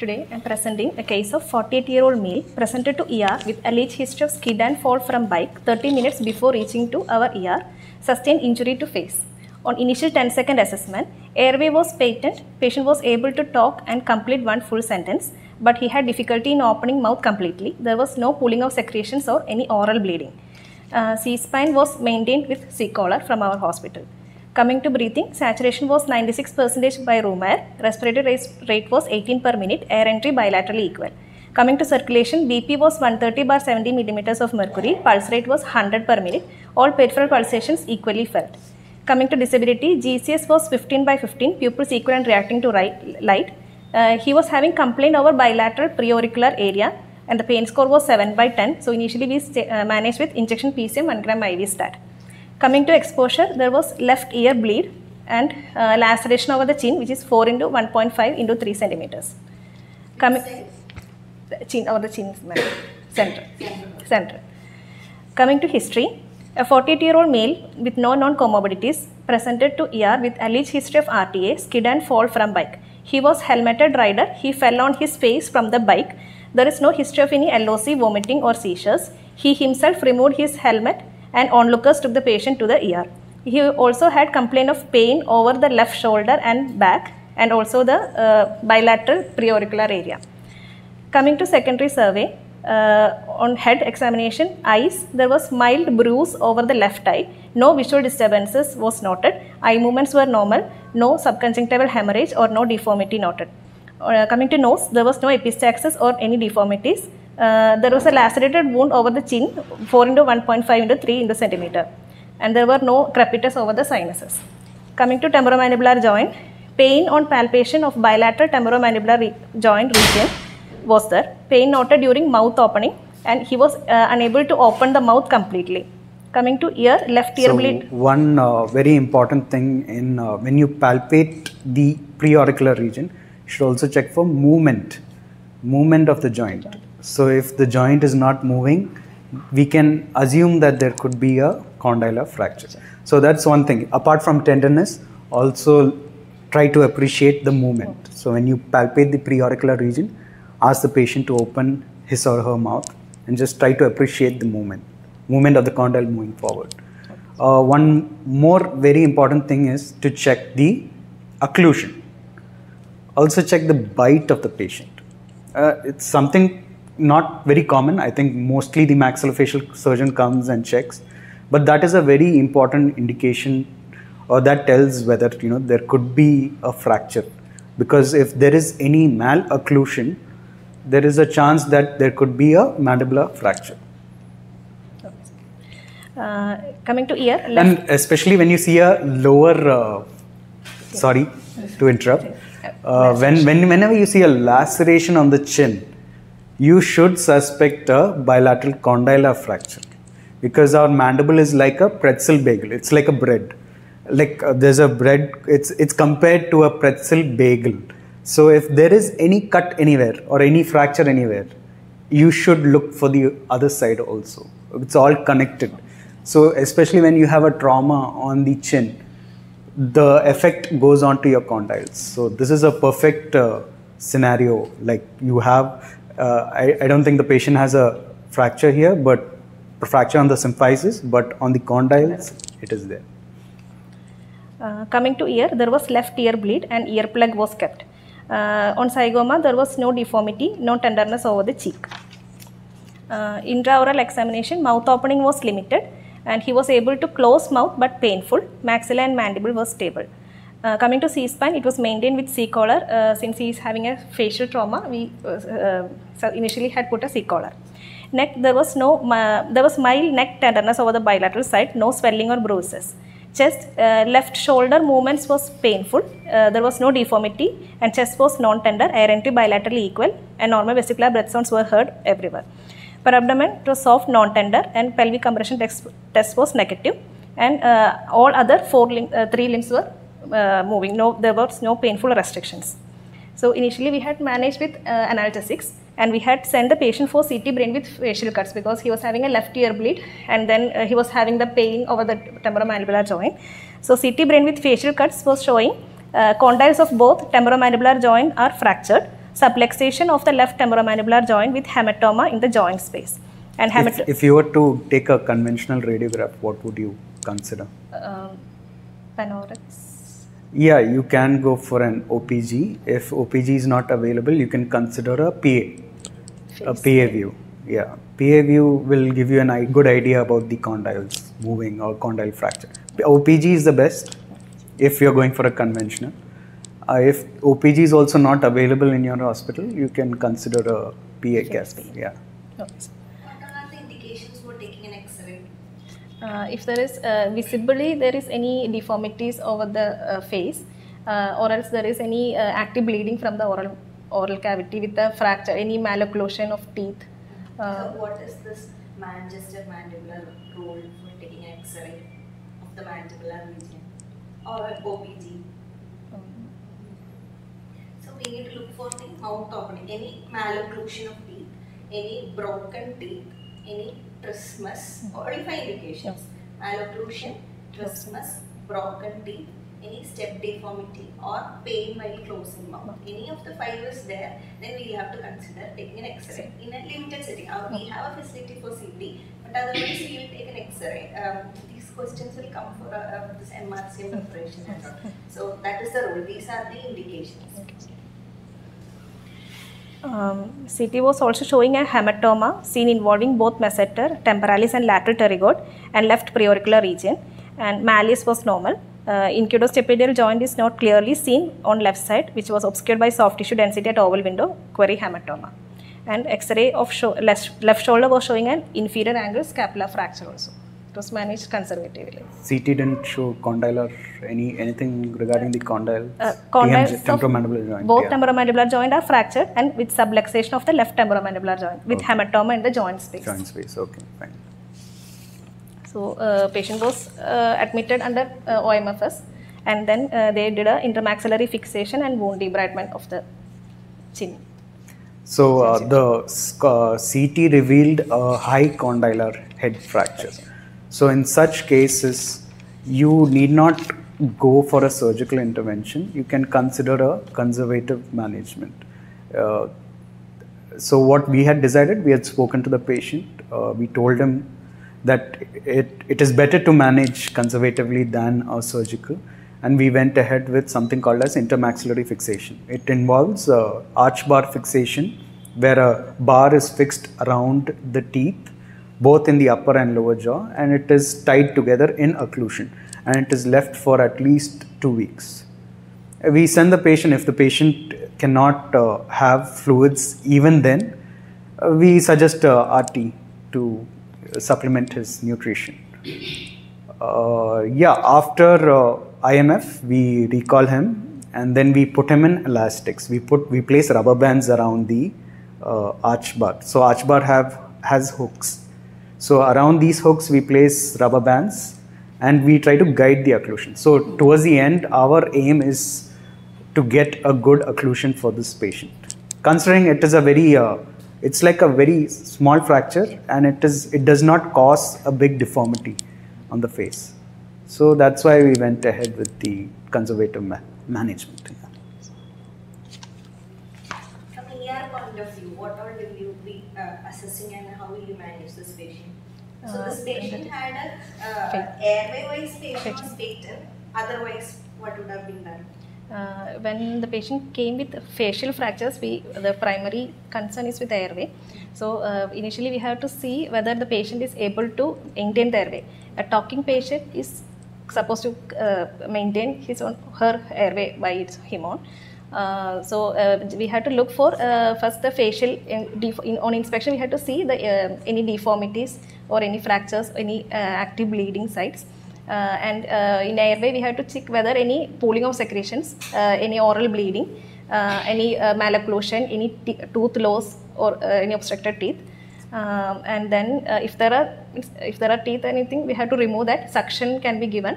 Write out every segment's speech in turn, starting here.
Today I am presenting a case of 48 year old male presented to ER with alleged history of skid and fall from bike 30 minutes before reaching to our ER, sustained injury to face. On initial 10 second assessment, airway was patent, patient was able to talk and complete one full sentence, but he had difficulty in opening mouth completely. There was no pulling of secretions or any oral bleeding. Uh, C-spine was maintained with C-collar from our hospital. Coming to breathing, saturation was 96% by room air, respiratory rate- was 18 per minute, air entry bilaterally equal. Coming to circulation, BP was 130 bar 70 millimeters of mercury, pulse rate was 100 per minute, all peripheral pulsations equally felt. Coming to disability, GCS was 15 by 15, pupils equal and reacting to light. Uh, he was having complaint over bilateral preauricular area and the pain score was 7 by 10. So initially we uh, managed with injection PCM 1 gram IV stat. Coming to exposure, there was left ear bleed and uh, laceration over the chin which is 4 into 1.5 into 3 centimeters. Coming chin over the chin center center. Coming to history, a 48 year old male with no known comorbidities presented to ER with alleged history of RTA, skid and fall from bike. He was helmeted rider. He fell on his face from the bike. There is no history of any LOC, vomiting or seizures. He himself removed his helmet and onlookers took the patient to the ER. He also had complaint of pain over the left shoulder and back and also the uh, bilateral preauricular area. Coming to secondary survey, uh, on head examination, eyes, there was mild bruise over the left eye. No visual disturbances was noted. Eye movements were normal. No subconjunctival hemorrhage or no deformity noted. Uh, coming to nose, there was no epistaxis or any deformities. Uh, there was a lacerated wound over the chin, 4 into 1.5 into 3 into centimeter. And there were no crepitus over the sinuses. Coming to temporomandibular joint, pain on palpation of bilateral temporomandibular re- joint region was there. Pain noted during mouth opening and he was uh, unable to open the mouth completely. Coming to ear, left ear so bleed. one uh, very important thing in uh, when you palpate the preauricular region, you should also check for movement, movement of the joint. So if the joint is not moving, we can assume that there could be a condylar fracture. So that's one thing. Apart from tenderness, also try to appreciate the movement. So when you palpate the preauricular region, ask the patient to open his or her mouth and just try to appreciate the movement, movement of the condyle moving forward. Uh, one more very important thing is to check the occlusion. Also check the bite of the patient. Uh, it's something not very common. I think mostly the maxillofacial surgeon comes and checks, but that is a very important indication, or that tells whether you know there could be a fracture. Because if there is any malocclusion, there is a chance that there could be a mandibular fracture. Uh, coming to ear, left. And especially when you see a lower, uh, sorry to interrupt, uh, when, when whenever you see a laceration on the chin, you should suspect a bilateral condylar fracture because our mandible is like a pretzel bagel. It's like a bread. Like uh, there's a bread. It's it's compared to a pretzel bagel. So if there is any cut anywhere or any fracture anywhere, you should look for the other side also. It's all connected. So especially when you have a trauma on the chin, the effect goes on to your condyles. So this is a perfect uh, scenario. Like you have, uh, I, I don't think the patient has a fracture here, but fracture on the symphysis, but on the condyles, it is there. Uh, coming to ear, there was left ear bleed and ear plug was kept. Uh, on zygoma, there was no deformity, no tenderness over the cheek. Uh, intraoral examination, mouth opening was limited and he was able to close mouth but painful. Maxilla and mandible was stable. Uh, coming to C-spine, it was maintained with C-collar. Uh, since he is having a facial trauma, we uh, so initially had put a C-collar. Neck, there was no, uh, there was mild neck tenderness over the bilateral side, no swelling or bruises. Chest, uh, left shoulder movements was painful. Uh, there was no deformity and chest was non-tender, air entry bilaterally equal and normal vesicular breath sounds were heard everywhere. Per abdomen, it was soft, non-tender and pelvic compression test, test was negative and uh, all other four uh, three limbs were uh, moving. No, there was no painful restrictions. So initially we had managed with uh, analgesics and we had sent the patient for CT brain with facial cuts because he was having a left ear bleed and then uh, he was having the pain over the temporomandibular joint. So CT brain with facial cuts was showing uh, condyles of both temporomandibular joint are fractured, subluxation of the left temporomandibular joint with hematoma in the joint space. And If, if you were to take a conventional radiograph, what would you consider? um, panorex. Yeah, you can go for an OPG. If OPG is not available, you can consider a PA, a PA view. Yeah, PA view will give you a good idea about the condyles moving or condyle fracture. OPG is the best if you're going for a conventional. Uh, if OPG is also not available in your hospital, you can consider a PA cast. Yeah. Okay. What are the indications for taking an X-ray? Uh, if there is uh, visibly there is any deformities over the uh, face uh, or else there is any uh, active bleeding from the oral oral cavity with a fracture any malocclusion of teeth uh, so what is this Manchester mandibular role for taking X-ray of the mandibular region or OPG? um, So we need to look for the mouth opening, any malocclusion of teeth, any broken teeth, any trismus, only five indications. Malocclusion, trismus, broken teeth, any step deformity or pain while closing mouth. Any of the five is there, then we have to consider taking an X-ray in a limited setting. Uh, we have a facility for CT, but otherwise we will take an X-ray. Um, these questions will come for uh, uh, this MRCM preparation. So that is the rule. These are the indications. Um, CT was also showing a hematoma seen involving both masseter, temporalis and lateral pterygoid and left preauricular region and malleus was normal. Uh, incudostapedial joint is not clearly seen on left side which was obscured by soft tissue density at oval window, query hematoma. And X-ray of left, left shoulder was showing an inferior angle scapular fracture also. It was managed conservatively. CT didn't show condylar any anything regarding the condyle. Uh, condyles temporomandibular joint. Both yeah. temporomandibular joint are fractured and with subluxation of the left temporomandibular joint with Okay. hematoma in the joint space. joint space. Okay, fine. So uh, patient was uh, admitted under uh, OMFS and then uh, they did a intermaxillary fixation and wound debridement of the chin. So uh, the uh, CT revealed a high condylar head fracture. So in such cases, you need not go for a surgical intervention. You can consider a conservative management. Uh, so what we had decided, we had spoken to the patient. Uh, we told him that it, it is better to manage conservatively than a surgical and we went ahead with something called as intermaxillary fixation it involves uh, arch bar fixation where a bar is fixed around the teeth both in the upper and lower jaw and it is tied together in occlusion and it is left for at least 2 weeks. We send the patient if the patient cannot uh, have fluids even then uh, we suggest uh, rt to supplement his nutrition. Uh, yeah after uh, imf we recall him and then we put him in elastics. We put we place rubber bands around the uh, arch bar. So arch bar have has hooks so around these hooks we place rubber bands and we try to guide the occlusion. So towards the end our aim is to get a good occlusion for this patient. Considering it is a very uh, it's like a very small fracture and it is it does not cause a big deformity on the face. So that's why we went ahead with the conservative ma- management yeah. From ER point of view, what all will you be uh, assessing and how will you manage this patient? So Uh, this patient had a uh, airway-wise patient Fit- Otherwise, what would have been done? Uh, when the patient came with facial fractures, we the primary concern is with the airway. So uh, initially we have to see whether the patient is able to maintain the airway. A talking patient is supposed to uh, maintain his own her airway by its him on. Uh, so uh, we had to look for uh, first the facial in, in, on inspection we had to see the uh, any deformities or any fractures any uh, active bleeding sites uh, and uh, in airway we have to check whether any pooling of secretions, any oral bleeding, any malocclusion, any tooth loss or any obstructed teeth. Um, and then uh, if there are if there are teeth anything we have to remove that suction can be given.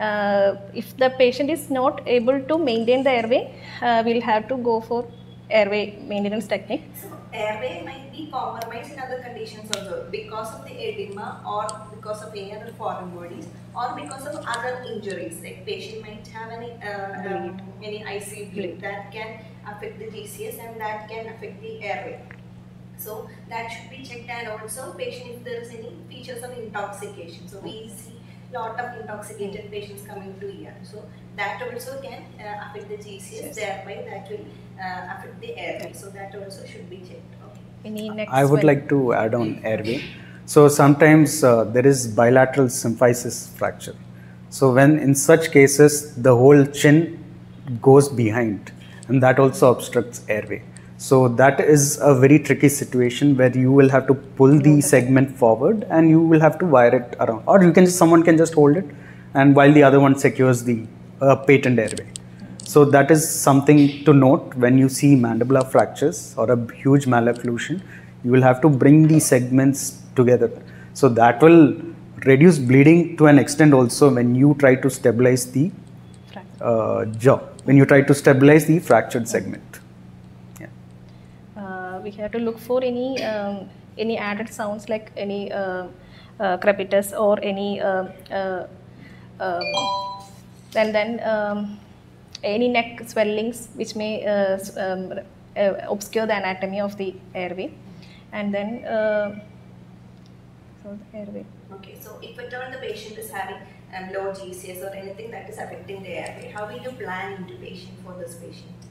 Uh, if the patient is not able to maintain the airway, uh, we'll have to go for airway maintenance technique. So airway might be compromised in other conditions also because of the edema or because of any other foreign bodies or because of other injuries. Like patient might have any uh, um, any ICU bleed that can affect the GCS and that can affect the airway. So that should be checked and also patient if there is any features of intoxication. So we see lot of intoxicated patients coming to ER. So that also can uh, affect the GCS, Yes. thereby that will uh, affect the airway. So that also should be checked. Okay. Any next I would one? like to add on airway. So sometimes uh, there is bilateral symphysis fracture. So when in such cases the whole chin goes behind and that also obstructs airway. So that is a very tricky situation where you will have to pull the segment forward and you will have to wire it around or you can someone can just hold it and while the other one secures the uh, patent airway. So that is something to note when you see mandibular fractures or a huge malocclusion. You will have to bring the segments together. So that will reduce bleeding to an extent also when you try to stabilize the uh, jaw, when you try to stabilize the fractured segment. Uh, we have to look for any um, any added sounds like any uh, uh, crepitus or any uh, um, and then um, any neck swellings which may um, obscure the anatomy of the airway and then so the airway Okay, so if at all the patient is having um, low GCS or anything that is affecting the airway, how will you plan intubation for this patient?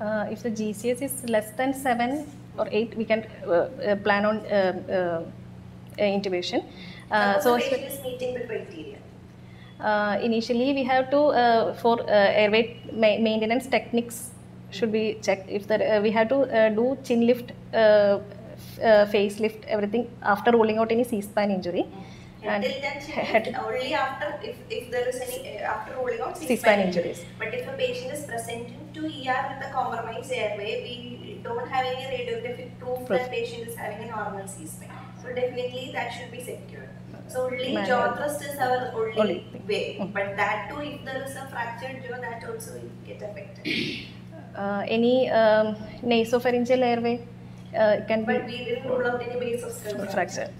Uh, if the GCS is less than 7 or 8, we can uh, uh, plan on uh, uh, intubation. Uh, so, is meeting the criteria. uh, initially, we have to, uh, for uh, airway ma- maintenance techniques, should be checked. If the, uh, we have to uh, do chin lift, uh, f- uh, face lift, everything after ruling out any C-spine injury. And Until then, she head- only after if, if there is any uh, after ruling out C-spine C-spine injuries. But if a patient is presenting to ER with a compromised airway, we don't have any radiographic proof Proof. that patient is having a normal C-spine. So definitely that should be secured. So only Manual. jaw thrust is our only, Only way. Mm. But that too, if there is a fractured jaw, that also will get affected. Uh, any um, nasopharyngeal airway uh, can But be we didn't rule out any base of fracture. fracture.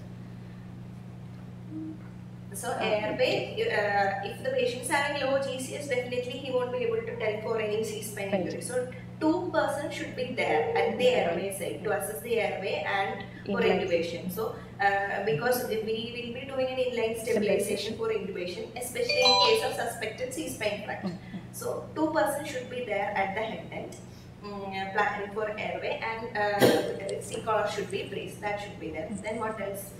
So airway, uh, if the patient is having low GCS, definitely he won't be able to tell for any C-spine injury. So two person should be there at the airway side to assess the airway and for Inline. intubation. So uh, because we will be doing an inline stabilization for intubation, especially in case of suspected C-spine fracture. So two person should be there at the head end. mm, planning for airway and uh, C collar should be braced. That should be there. Then what else?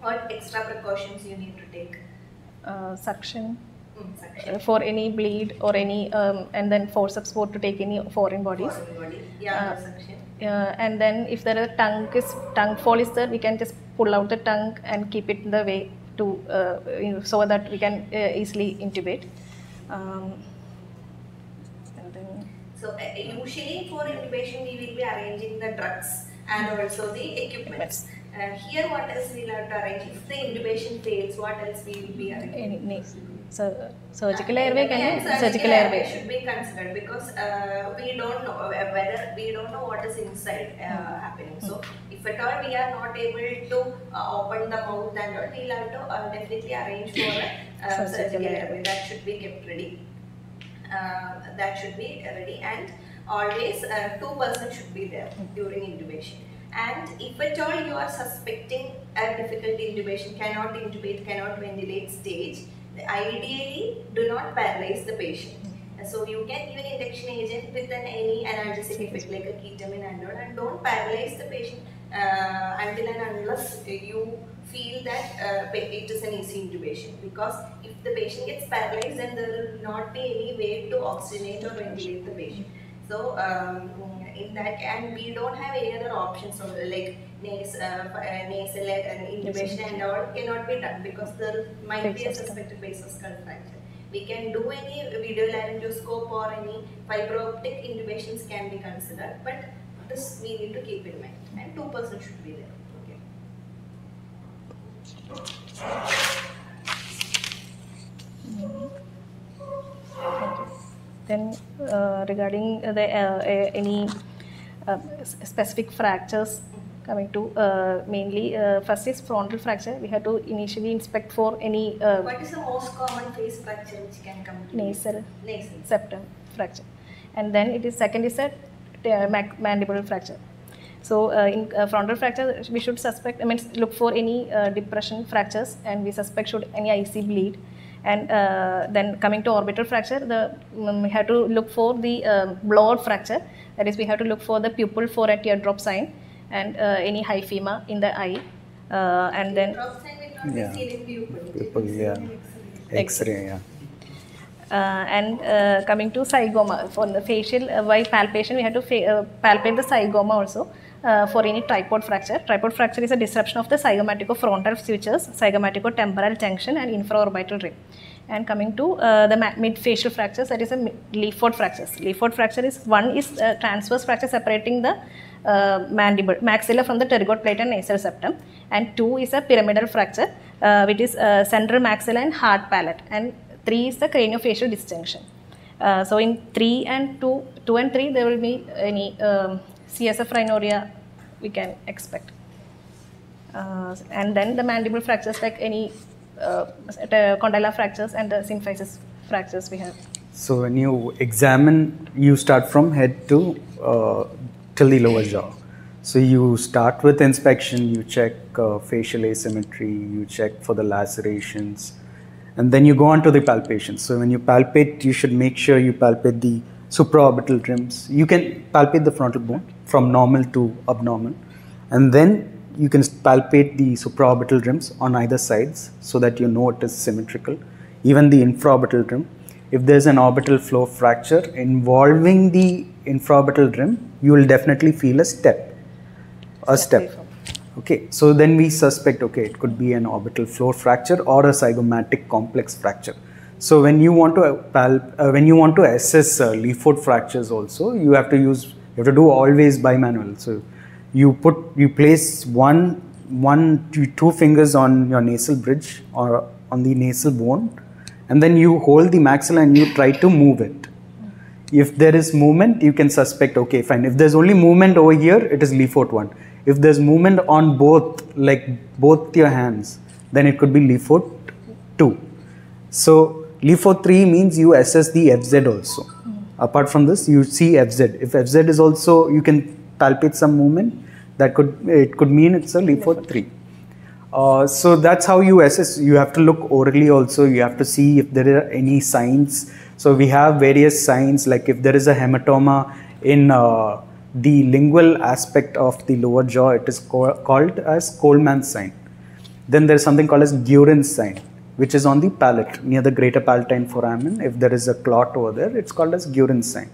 What extra precautions you need to take? Uh, suction Mm, suction. uh, for any bleed or any um, and then forceps for to take any foreign bodies For everybody. Yeah, Uh, suction. uh, and then if there is tongue is tongue fall is there we can just pull out the tongue and keep it in the way to uh, you know, so that we can uh, easily intubate um, and then So uh, usually for intubation we will be arranging the drugs and also the equipments. Uh, here what else we'll have to arrange? If the intubation fails, what else we will be arranging? so, surgical Uh, airway can surgical surgical airway should be considered because uh, we don't know uh, whether we don't know what is inside uh, Hmm. happening. So if at all we are not able to uh, open the mouth and all, we'll have to uh, definitely arrange for a uh, Surgical surgical airway. That should be kept ready. Uh, that should be ready and always uh, two persons should be there during intubation. And if at all you are suspecting a difficult intubation, cannot intubate, cannot ventilate stage, ideally do not paralyze the patient. So you can give an induction agent with an any analgesic effect like a ketamine and all, and don't paralyze the patient uh, until and unless you feel that uh, it is an easy intubation. Because if the patient gets paralyzed, then there will not be any way to oxygenate or ventilate the patient. So um, in that, and we don't have any other options so like nas, uh, uh, nasal uh, intubation and all cannot be done because there might be a Base of skull. suspected base of skull fracture. We can do any video laryngoscope or any fiber optic intubations can be considered, but this we need to keep in mind. And two person should be there. Okay. Then uh, regarding the uh, any uh, specific fractures coming to uh, mainly uh, first is frontal fracture. We have to initially inspect for any uh, What is the most common face fracture which can come to nasal Nasal. septum fracture, and then it is second is a mandibular fracture. So uh, in frontal fracture, we should suspect. I mean, look for any uh, depression fractures, and we suspect should any IC bleed. And uh, then coming to orbital fracture, the mm, we have to look for the um, blowout fracture. That is, we have to look for the pupil for a teardrop sign and uh, any hyphema in the eye. Uh, and then Drop sign will not Yeah. be seen in pupil. Pupil, will be seen yeah. X-ray. X-ray, yeah. Uh, and uh, coming to zygoma, for the facial, uh, while palpation, we have to fa- uh, palpate the zygoma also uh, for any tripod fracture. Tripod fracture is a disruption of the zygomatico-frontal sutures, zygomatico-temporal junction, and infraorbital rim. And coming to uh, the mid-facial fractures, that is a Le Fort fractures. Le Fort fracture is one is uh, transverse fracture separating the uh, mandible, maxilla from the pterygoid plate and nasal septum, and two is a pyramidal fracture, uh, which is uh, central maxilla and hard palate, and three is the craniofacial disjunction. So in three and two, two and three, there will be any um, CSF rhinorrhea we can expect. Uh, and then the mandible fractures like any uh, condyle fractures and the symphysis fractures we have. So when you examine, you start from head to uh, till the lower jaw. So you start with inspection, you check uh, facial asymmetry, you check for the lacerations, and then you go on to the palpation. So when you palpate, you should make sure you palpate the supraorbital rims. You can palpate the frontal bone from normal to abnormal, and then you can palpate the supraorbital rims on either sides so that you know it is symmetrical. Even the infraorbital rim. If there's an orbital floor fracture involving the infraorbital rim, you will definitely feel a step. A Step. Okay, so then we suspect okay, it could be an orbital floor fracture or a zygomatic complex fracture. So when you want to palp, uh, when you want to assess uh, Le Fort fractures also, you have to use you have to do always bimanual. So you put you place one one to two fingers on your nasal bridge or on the nasal bone, and then you hold the maxilla and you try to move it. If there is movement you can suspect okay fine. If there's only movement over here it is Le Fort 1 if there's movement on both like both your hands then it could be Le Fort 2 so Le Fort 3 means you assess the FZ also apart from this you see FZ if FZ is also you can palpate some movement that could it could mean it's a Le Fort 3 uh, so that's how you assess. You have to look orally also. You have to see if there are any signs. So we have various signs like if there is a hematoma in uh, the lingual aspect of the lower jaw, it is called as Coleman's sign. Then there is something called as Guerin's sign, which is on the palate near the greater palatine foramen. If there is a clot over there, it's called as Guerin's sign.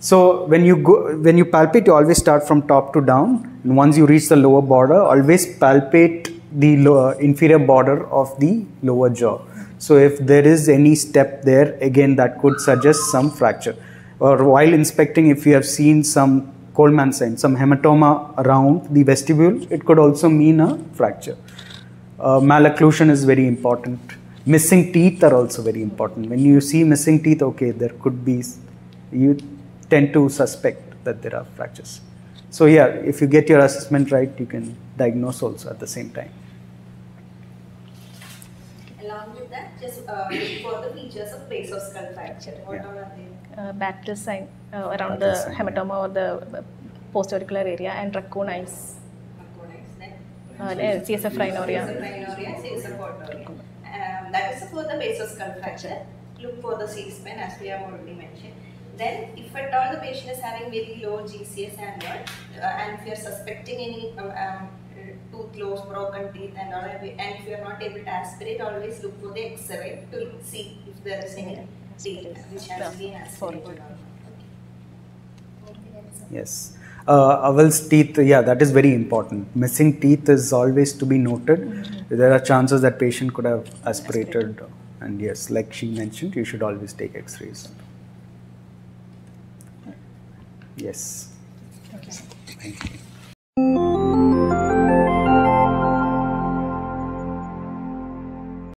So when you go, when you palpate, you always start from top to down. And once you reach the lower border, always palpate the lower, uh, inferior border of the lower jaw. So if there is any step there, again that could suggest some fracture. Or while inspecting, if you have seen some Coleman sign, some hematoma around the vestibule, it could also mean a fracture. Uh, malocclusion is very important. Missing teeth are also very important. When you see missing teeth, okay, there could be, you tend to suspect that there are fractures. So yeah, if you get your assessment right, you can diagnose also at the same time. Along with that, just uh, for the features of base of skull fracture. What Yeah. all are they? Uh, Battle sign uh, around Battle the sign, hematoma or the uh, postauricular area and raccoon eyes. Components, then Uh, CSF rhinorrhea. Rhinorrhea, CSF otorrhea. Um, that is for the base of skull fracture. Look for the C-spine as we have already mentioned. Then, if at all the patient is having very low GCS and all, uh, and if you are suspecting any um, um, tooth loss, broken teeth and all, and if you are not able to aspirate, always look for the X-ray to see if there is any teeth which has been aspirated. Forward. or. Okay. Yes. Uh, Awal's teeth, yeah, that is very important. Missing teeth is always to be noted. There are chances that patient could have aspirated, and yes, like she mentioned, you should always take X-rays. Yes. Okay. Thank you.